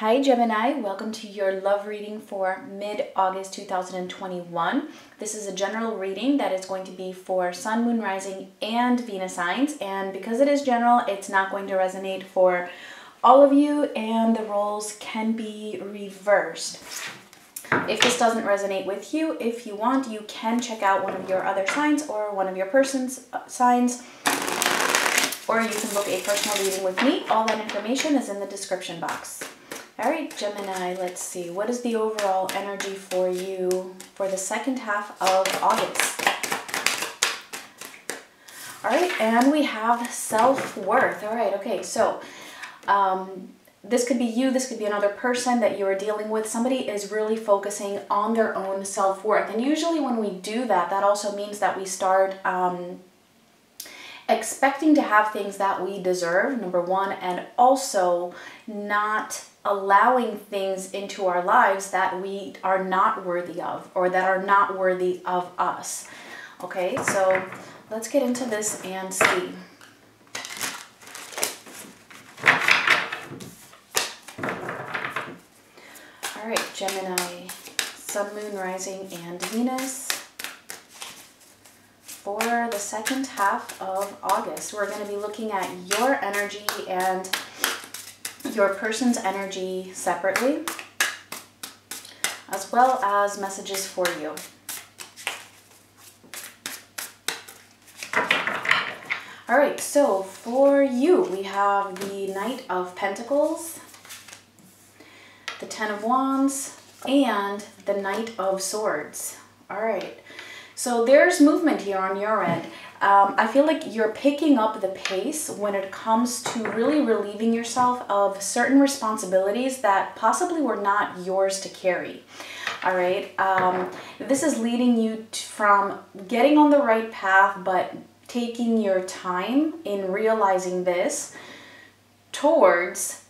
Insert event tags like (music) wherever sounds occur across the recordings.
Hi Gemini, welcome to your love reading for mid-August 2021. This is a general reading that is going to be for Sun, Moon, Rising, and Venus signs. And because it is general, it's not going to resonate for all of you and the roles can be reversed. If this doesn't resonate with you, if you want, you can check out one of your other signs or one of your person's uh, signs or you can book a personal reading with me. All that information is in the description box. All right, Gemini, let's see. What is the overall energy for you for the second half of August? All right, and we have self-worth. All right, okay, so um, this could be you, this could be another person that you are dealing with. Somebody is really focusing on their own self-worth. And usually when we do that, that also means that we start um, expecting to have things that we deserve, number one, and also not allowing things into our lives that we are not worthy of or that are not worthy of us. Okay, so let's get into this and see. All right, Gemini, Sun, Moon, Rising, and Venus for the second half of August. We're going to be looking at your energy and your person's energy separately, as well as messages for you. All right, so for you, we have the Knight of Pentacles, the Ten of Wands, and the Knight of Swords. All right, so there's movement here on your end. Um, I feel like you're picking up the pace when it comes to really relieving yourself of certain responsibilities that possibly were not yours to carry. All right, um, this is leading you from getting on the right path, but taking your time in realizing this towards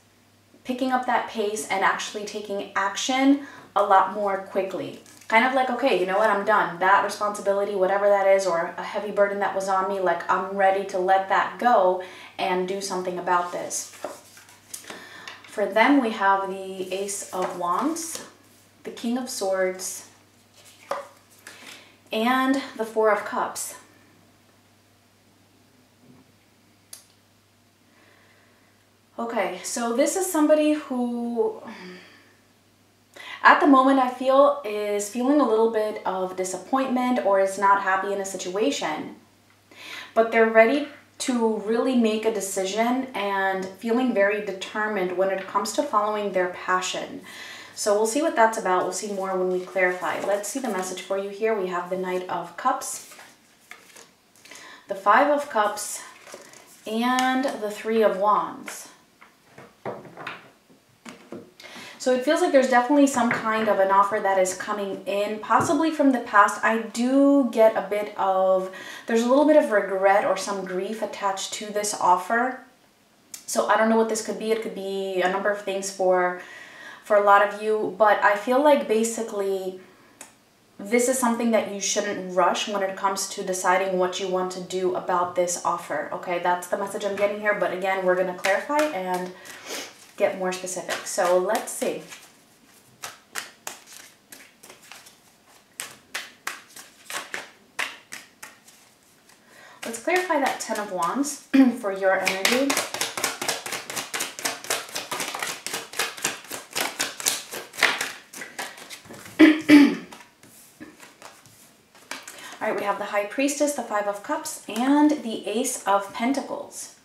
picking up that pace and actually taking action a lot more quickly kind of like, okay, you know what, I'm done. That responsibility, whatever that is, or a heavy burden that was on me, like I'm ready to let that go and do something about this. For them, we have the Ace of Wands, the King of Swords, and the Four of Cups. Okay, so this is somebody who at the moment I feel is feeling a little bit of disappointment or is not happy in a situation. But they're ready to really make a decision and feeling very determined when it comes to following their passion. So we'll see what that's about. We'll see more when we clarify. Let's see the message for you here. We have the Knight of Cups, the Five of Cups, and the Three of Wands. So it feels like there's definitely some kind of an offer that is coming in, possibly from the past. I do get a bit of, there's a little bit of regret or some grief attached to this offer. So I don't know what this could be. It could be a number of things for, for a lot of you, but I feel like basically this is something that you shouldn't rush when it comes to deciding what you want to do about this offer. Okay, that's the message I'm getting here. But again, we're going to clarify and get more specific. So let's see. Let's clarify that Ten of Wands (clears throat) for your energy. (clears throat) All right, we have the High Priestess, the Five of Cups, and the Ace of Pentacles.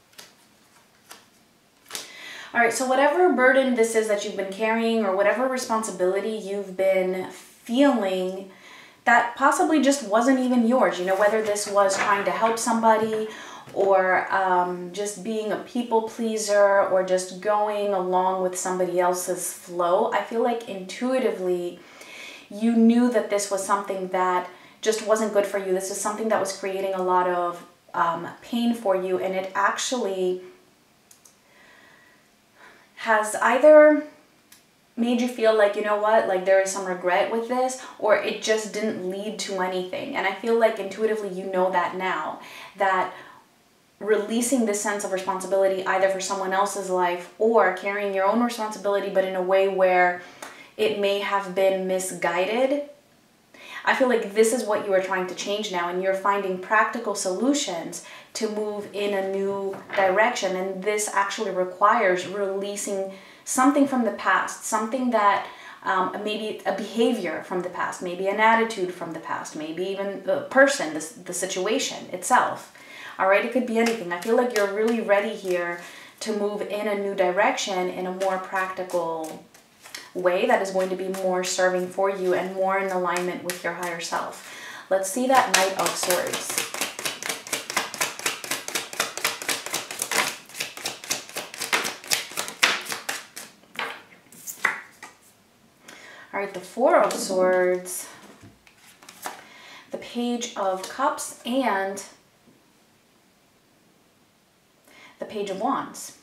All right, so whatever burden this is that you've been carrying or whatever responsibility you've been feeling that possibly just wasn't even yours, you know, whether this was trying to help somebody or um, just being a people pleaser or just going along with somebody else's flow, I feel like intuitively you knew that this was something that just wasn't good for you. This is something that was creating a lot of um, pain for you and it actually has either made you feel like, you know what, like there is some regret with this, or it just didn't lead to anything. And I feel like intuitively you know that now, that releasing this sense of responsibility either for someone else's life or carrying your own responsibility, but in a way where it may have been misguided. I feel like this is what you are trying to change now, and you're finding practical solutions to move in a new direction. And this actually requires releasing something from the past, something that um, maybe a behavior from the past, maybe an attitude from the past, maybe even the person, the, the situation itself. All right, it could be anything. I feel like you're really ready here to move in a new direction in a more practical way that is going to be more serving for you and more in alignment with your higher self. Let's see that Knight of Swords. All right, the Four of Swords, the Page of Cups, and the Page of Wands.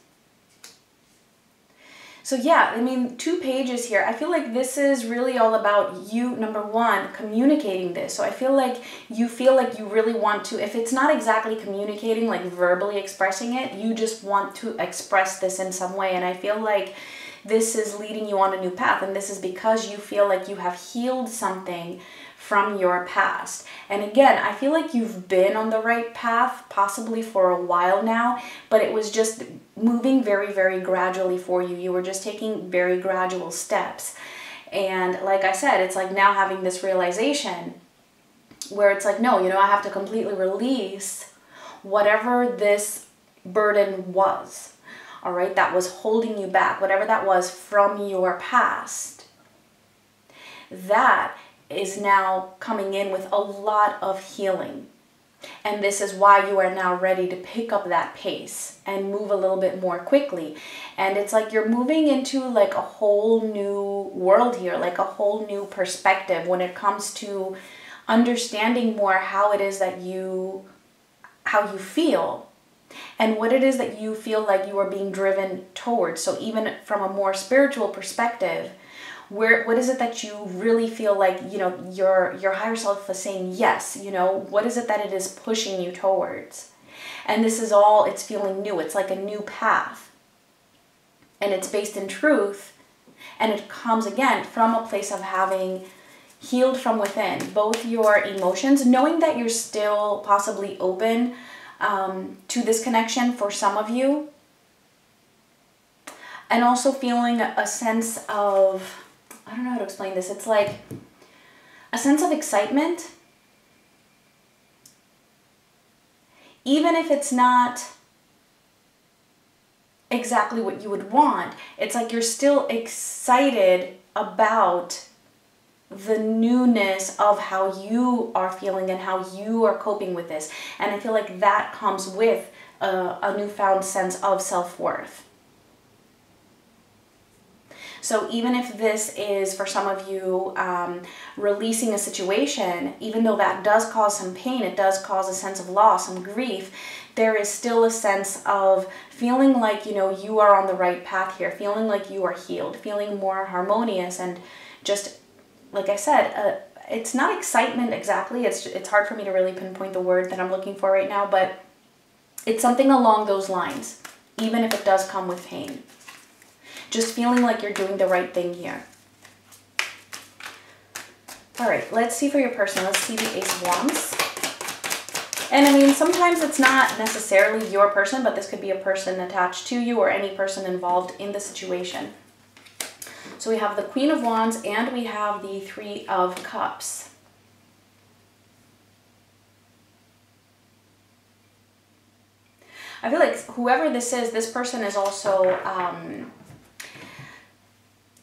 So yeah, I mean, two pages here. I feel like this is really all about you, number one, communicating this. So I feel like you feel like you really want to, if it's not exactly communicating, like verbally expressing it, you just want to express this in some way. And I feel like this is leading you on a new path. And this is because you feel like you have healed something from your past. And again, I feel like you've been on the right path, possibly for a while now, but it was just moving very, very gradually for you. You were just taking very gradual steps. And like I said, it's like now having this realization where it's like, no, you know, I have to completely release whatever this burden was all right, that was holding you back, whatever that was from your past, that is now coming in with a lot of healing. And this is why you are now ready to pick up that pace and move a little bit more quickly. And it's like you're moving into like a whole new world here, like a whole new perspective when it comes to understanding more how it is that you how you feel and what it is that you feel like you are being driven towards. So even from a more spiritual perspective, where what is it that you really feel like, you know, your your higher self is saying yes, you know, what is it that it is pushing you towards? And this is all it's feeling new. It's like a new path. And it's based in truth and it comes again from a place of having healed from within both your emotions, knowing that you're still possibly open um, to this connection for some of you. And also feeling a sense of, I don't know how to explain this, it's like a sense of excitement. Even if it's not exactly what you would want, it's like you're still excited about the newness of how you are feeling and how you are coping with this. And I feel like that comes with a, a newfound sense of self worth. So even if this is for some of you um, releasing a situation, even though that does cause some pain, it does cause a sense of loss, some grief, there is still a sense of feeling like you know you are on the right path here, feeling like you are healed, feeling more harmonious and just like I said, uh, it's not excitement exactly. It's it's hard for me to really pinpoint the word that I'm looking for right now, but it's something along those lines, even if it does come with pain. Just feeling like you're doing the right thing here. All right, let's see for your person. Let's see the Ace of Wands. And I mean, sometimes it's not necessarily your person, but this could be a person attached to you or any person involved in the situation. So we have the Queen of Wands and we have the Three of Cups. I feel like whoever this is, this person is also um,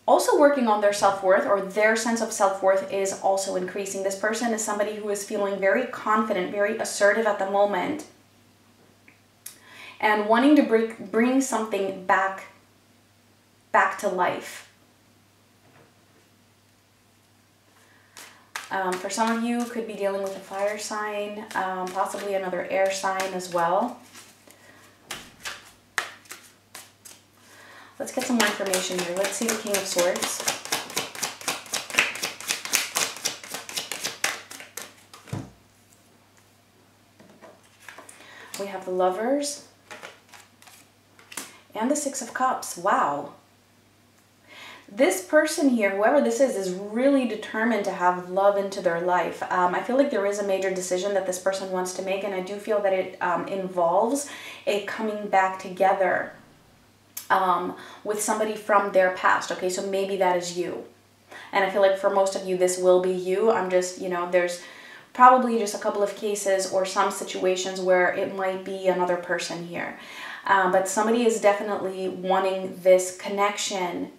also working on their self-worth or their sense of self-worth is also increasing. This person is somebody who is feeling very confident, very assertive at the moment and wanting to bring, bring something back back to life. Um, for some of you, could be dealing with a fire sign, um, possibly another air sign as well. Let's get some more information here. Let's see the King of Swords. We have the Lovers and the Six of Cups. Wow. This person here, whoever this is, is really determined to have love into their life. Um, I feel like there is a major decision that this person wants to make, and I do feel that it um, involves a coming back together um, with somebody from their past. Okay, so maybe that is you. And I feel like for most of you, this will be you. I'm just, you know, there's probably just a couple of cases or some situations where it might be another person here. Um, but somebody is definitely wanting this connection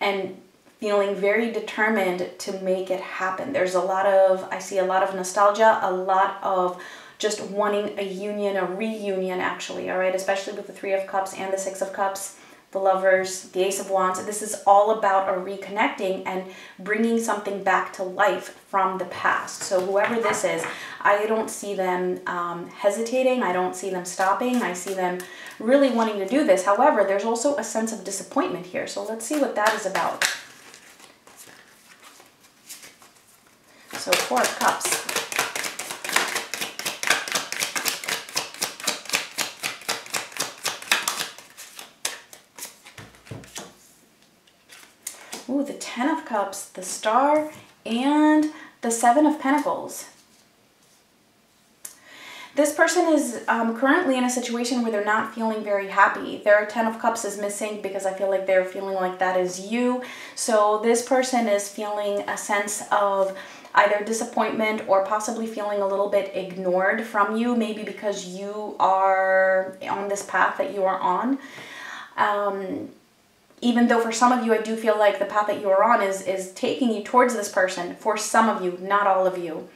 and feeling very determined to make it happen. There's a lot of, I see a lot of nostalgia, a lot of just wanting a union, a reunion actually, all right, especially with the Three of Cups and the Six of Cups the lovers, the ace of wands. This is all about a reconnecting and bringing something back to life from the past. So whoever this is, I don't see them um, hesitating. I don't see them stopping. I see them really wanting to do this. However, there's also a sense of disappointment here. So let's see what that is about. So Four of Cups. The Ten of Cups, the Star, and the Seven of Pentacles. This person is um, currently in a situation where they're not feeling very happy. Their Ten of Cups is missing because I feel like they're feeling like that is you. So this person is feeling a sense of either disappointment or possibly feeling a little bit ignored from you, maybe because you are on this path that you are on. Um, even though for some of you I do feel like the path that you are on is is taking you towards this person for some of you not all of you.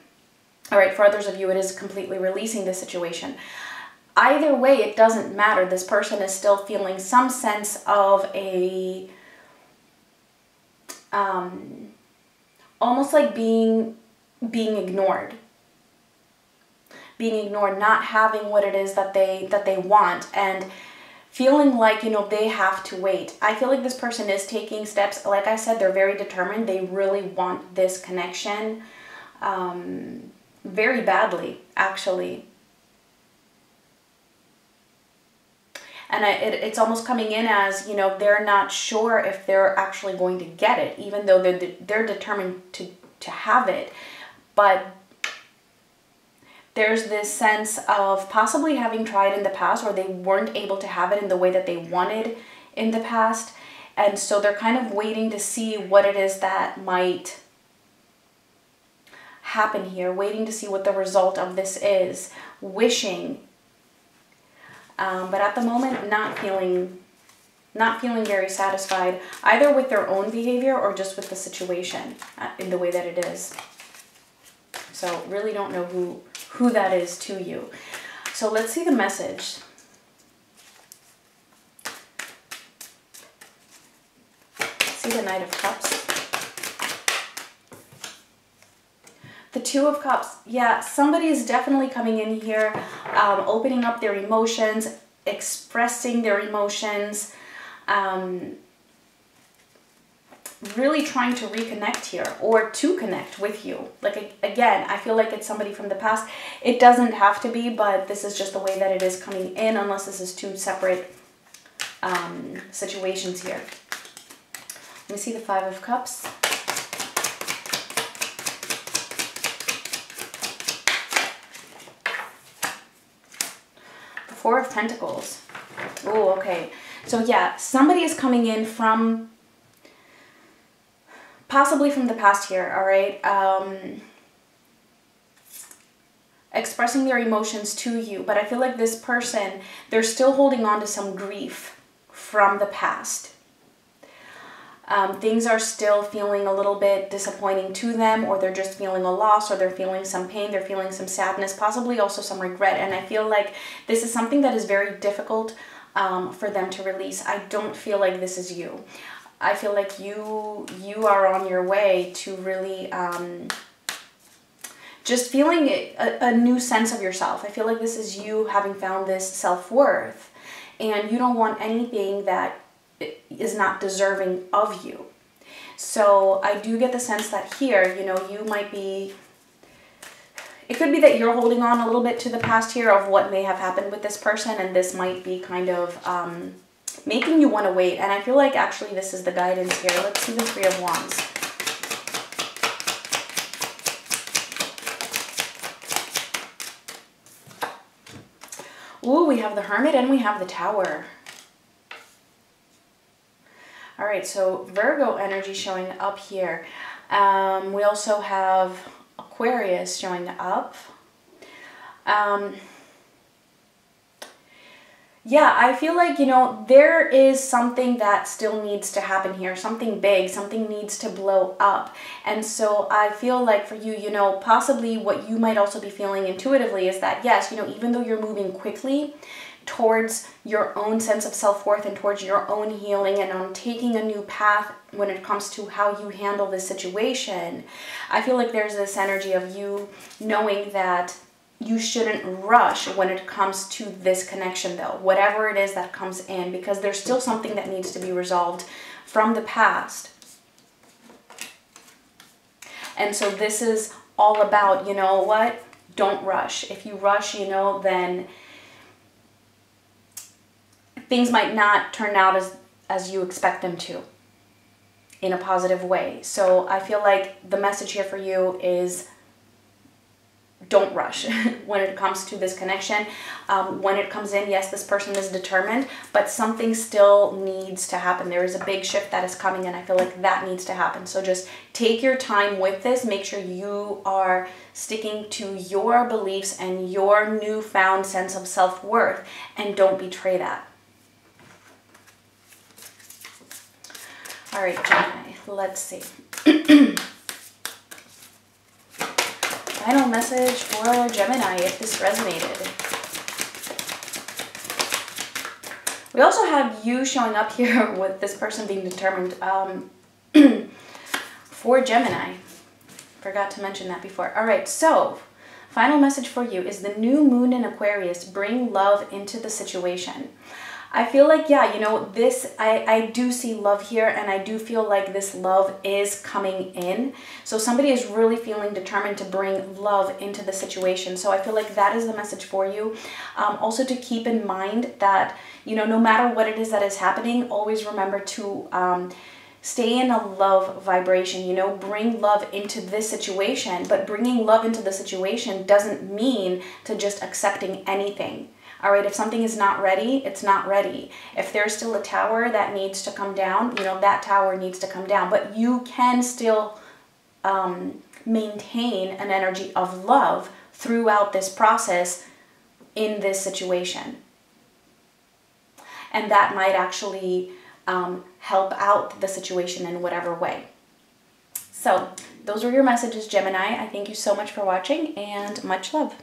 All right for others of you it is completely releasing the situation. Either way it doesn't matter. This person is still feeling some sense of a um almost like being being ignored. Being ignored not having what it is that they that they want and feeling like, you know, they have to wait. I feel like this person is taking steps. Like I said, they're very determined. They really want this connection um, very badly, actually. And I, it, it's almost coming in as, you know, they're not sure if they're actually going to get it, even though they're, they're determined to, to have it. But there's this sense of possibly having tried in the past or they weren't able to have it in the way that they wanted in the past. And so they're kind of waiting to see what it is that might happen here, waiting to see what the result of this is, wishing. Um, but at the moment, not feeling not feeling very satisfied either with their own behavior or just with the situation uh, in the way that it is. So really don't know who who that is to you. So let's see the message. See the Knight of Cups. The Two of Cups. Yeah, somebody is definitely coming in here, um, opening up their emotions, expressing their emotions, um, really trying to reconnect here or to connect with you. Like, again, I feel like it's somebody from the past. It doesn't have to be, but this is just the way that it is coming in, unless this is two separate um, situations here. Let me see the Five of Cups. The Four of Pentacles. Oh, okay. So yeah, somebody is coming in from possibly from the past here, all right? Um, expressing their emotions to you, but I feel like this person, they're still holding on to some grief from the past. Um, things are still feeling a little bit disappointing to them, or they're just feeling a loss, or they're feeling some pain, they're feeling some sadness, possibly also some regret. And I feel like this is something that is very difficult um, for them to release. I don't feel like this is you. I feel like you you are on your way to really um, just feeling a, a new sense of yourself. I feel like this is you having found this self-worth and you don't want anything that is not deserving of you. So I do get the sense that here, you know, you might be it could be that you're holding on a little bit to the past here of what may have happened with this person, and this might be kind of um, making you want to wait. And I feel like actually this is the guidance here. Let's see the Three of Wands. Ooh, we have the Hermit and we have the Tower. All right, so Virgo energy showing up here. Um, we also have Aquarius showing up. Um, yeah, I feel like, you know, there is something that still needs to happen here, something big, something needs to blow up. And so I feel like for you, you know, possibly what you might also be feeling intuitively is that, yes, you know, even though you're moving quickly towards your own sense of self worth and towards your own healing and on taking a new path when it comes to how you handle this situation, I feel like there's this energy of you knowing that you shouldn't rush when it comes to this connection though. Whatever it is that comes in because there's still something that needs to be resolved from the past. And so this is all about you know what? Don't rush. If you rush you know then things might not turn out as as you expect them to in a positive way. So i feel like the message here for you is don't rush (laughs) when it comes to this connection. Um, when it comes in, yes, this person is determined, but something still needs to happen. There is a big shift that is coming, and I feel like that needs to happen. So just take your time with this. Make sure you are sticking to your beliefs and your newfound sense of self worth, and don't betray that. All right, Gemini, let's see. (clears throat) final message for Gemini if this resonated. We also have you showing up here (laughs) with this person being determined um, (clears throat) for Gemini. Forgot to mention that before. All right, so final message for you is the new moon in Aquarius. Bring love into the situation. I feel like, yeah, you know, this, I, I do see love here and I do feel like this love is coming in. So somebody is really feeling determined to bring love into the situation. So I feel like that is the message for you. Um, also to keep in mind that, you know, no matter what it is that is happening, always remember to, um, stay in a love vibration you know bring love into this situation but bringing love into the situation doesn't mean to just accepting anything all right, if something is not ready, it's not ready. If there's still a tower that needs to come down, you know, that tower needs to come down. But you can still um, maintain an energy of love throughout this process in this situation. And that might actually um, help out the situation in whatever way. So, those were your messages, Gemini. I thank you so much for watching and much love.